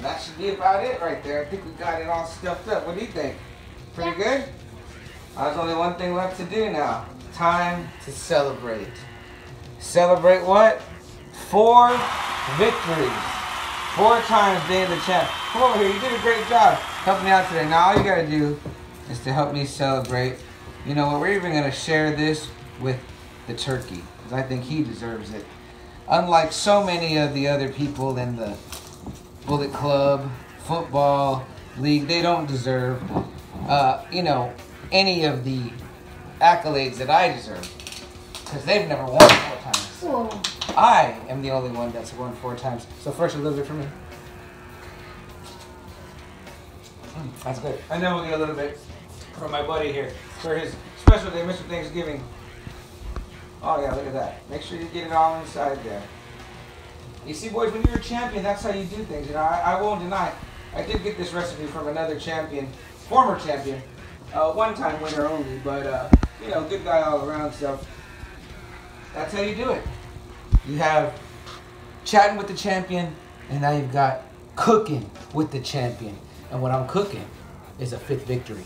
And that should be about it right there. I think we got it all stuffed up. What do you think? Pretty good? Uh, There's only one thing left to do now. Time to celebrate. Celebrate what? Four victories. Four times being the champ. Come over here. You did a great job helping me out today. Now all you gotta do is to help me celebrate. You know what? We're even gonna share this with the turkey because I think he deserves it. Unlike so many of the other people in the Bullet Club, football league, they don't deserve, uh, you know, any of the accolades that I deserve because they've never won four times. Whoa. I am the only one that's won four times. So first a little bit for me. Mm, That's good. And then we'll get a little bit from my buddy here for his special day, Mr. Thanksgiving. Oh yeah, look at that. Make sure you get it all inside there. You see, boys, when you're a champion, that's how you do things. You know, I, I won't deny. I did get this recipe from another champion, former champion, uh, one-time winner only, but uh, you know, good guy all around. So that's how you do it. You have chatting with the champion, and now you've got cooking with the champion. And what I'm cooking is a fifth victory.